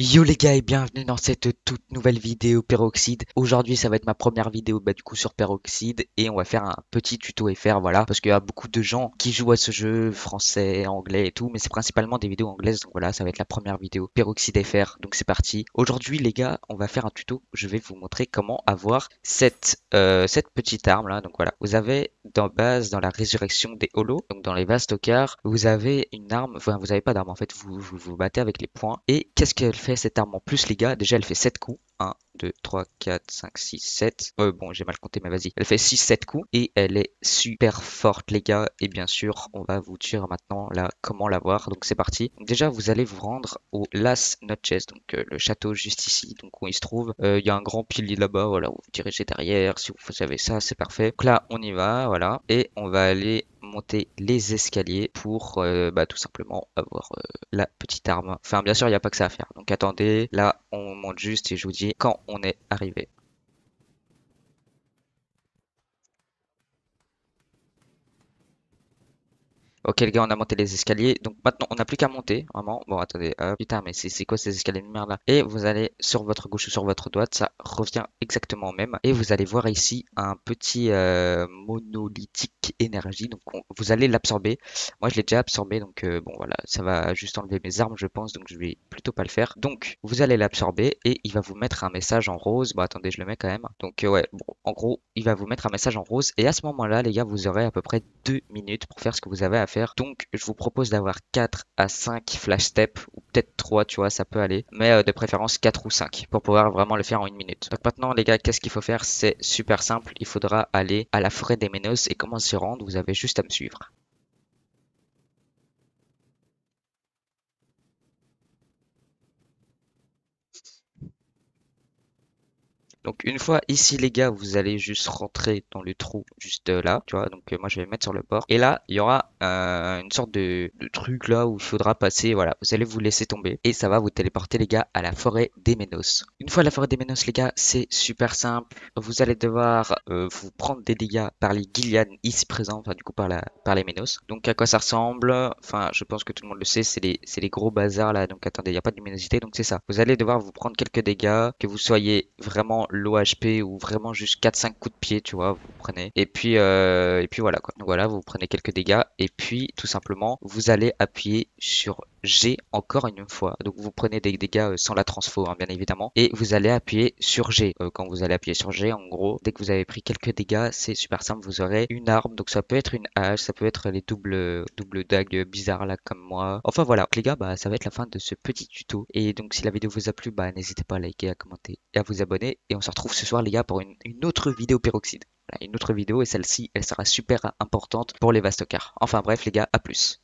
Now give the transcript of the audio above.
Yo les gars et bienvenue dans cette toute nouvelle vidéo Peroxide. Aujourd'hui ça va être ma première vidéo bah, du coup sur Peroxide et on va faire un petit tuto FR voilà. Parce qu'il y a beaucoup de gens qui jouent à ce jeu français, anglais et tout. Mais c'est principalement des vidéos anglaises. Donc voilà ça va être la première vidéo Peroxide FR donc c'est parti. Aujourd'hui les gars on va faire un tuto, je vais vous montrer comment avoir cette, euh, petite arme là. Donc voilà. Vous avez dans base dans la résurrection des holos donc dans les stockers vous avez une arme, enfin vous avez pas d'arme en fait. Vous, vous battez avec les points et qu'est-ce qu'elle cette arme en plus les gars Déjà elle fait 7 coups. 1, 2, 3, 4, 5, 6, 7. Euh, bon, j'ai mal compté, mais vas-y. Elle fait 6, 7 coups et elle est super forte, les gars. Et bien sûr, on va vous dire maintenant là comment l'avoir. Donc c'est parti. Déjà, vous allez vous rendre au Las Noches, donc euh, le château juste ici, donc où il se trouve. Euh, Il y a un grand pilier là-bas, voilà, vous dirigez derrière. Si vous savez ça, c'est parfait. Donc là, on y va, voilà. Et on va aller monter les escaliers pour euh, bah, tout simplement avoir euh, la petite arme. Enfin, bien sûr, il n'y a pas que ça à faire. Donc attendez, là, on monte juste et je vous dis quand on est arrivé. Ok les gars, on a monté les escaliers. Donc maintenant, on n'a plus qu'à monter, vraiment. Bon, attendez. Euh, putain, mais c'est quoi ces escaliers de merde là? Et vous allez sur votre gauche ou sur votre droite, ça revient exactement au même. Et vous allez voir ici un petit euh, monolithique énergie. Donc vous allez l'absorber. Moi, je l'ai déjà absorbé. Donc euh, bon, voilà, ça va juste enlever mes armes, je pense. Donc je vais plutôt pas le faire. Donc vous allez l'absorber et il va vous mettre un message en rose. Bon, attendez, je le mets quand même. Donc euh, ouais, bon, en gros, il va vous mettre un message en rose. Et à ce moment-là, les gars, vous aurez à peu près deux minutes pour faire ce que vous avez à faire donc, je vous propose d'avoir 4 à 5 flash steps, ou peut-être 3, tu vois, ça peut aller. Mais euh, de préférence 4 ou 5, pour pouvoir vraiment le faire en une minute. Donc maintenant, les gars, qu'est-ce qu'il faut faire? C'est super simple. Il faudra aller à la forêt des Ménos et comment s'y rendre? Vous avez juste à me suivre. Donc une fois ici les gars, vous allez juste rentrer dans le trou juste là, tu vois. Donc euh, moi je vais me mettre sur le bord. Et là, il y aura euh, une sorte de, de, truc là où il faudra passer. Voilà, vous allez vous laisser tomber et ça va vous téléporter les gars à la forêt des Ménos. Une fois à la forêt des Ménos les gars, c'est super simple. Vous allez devoir euh, vous prendre des dégâts par les Gillian ici présents, enfin du coup par la par les Ménos. Donc à quoi ça ressemble? Enfin, je pense que tout le monde le sait, c'est les les gros bazars là. Donc attendez, il n'y a pas de luminosité, donc c'est ça. Vous allez devoir vous prendre quelques dégâts, que vous soyez vraiment l'OHP ou vraiment juste 4-5 coups de pied, tu vois, vous prenez. Et puis, euh, et puis voilà quoi. Donc voilà, vous prenez quelques dégâts et puis tout simplement, vous allez appuyer sur G encore une fois. Donc vous prenez des dégâts euh, sans la transfo, hein, bien évidemment, et vous allez appuyer sur G. Euh, quand vous allez appuyer sur G, en gros, dès que vous avez pris quelques dégâts, c'est super simple, vous aurez une arme. Donc ça peut être une hache, ça peut être les doubles doubles dagues bizarres là comme moi. Enfin voilà, les gars, bah ça va être la fin de ce petit tuto. Et donc si la vidéo vous a plu, bah n'hésitez pas à liker, à commenter et à vous abonner. Et on se retrouve ce soir les gars pour une, autre vidéo peroxyde. Voilà, une autre vidéo et celle-ci, elle sera super importante pour les Vastocars. Enfin bref les gars, à plus.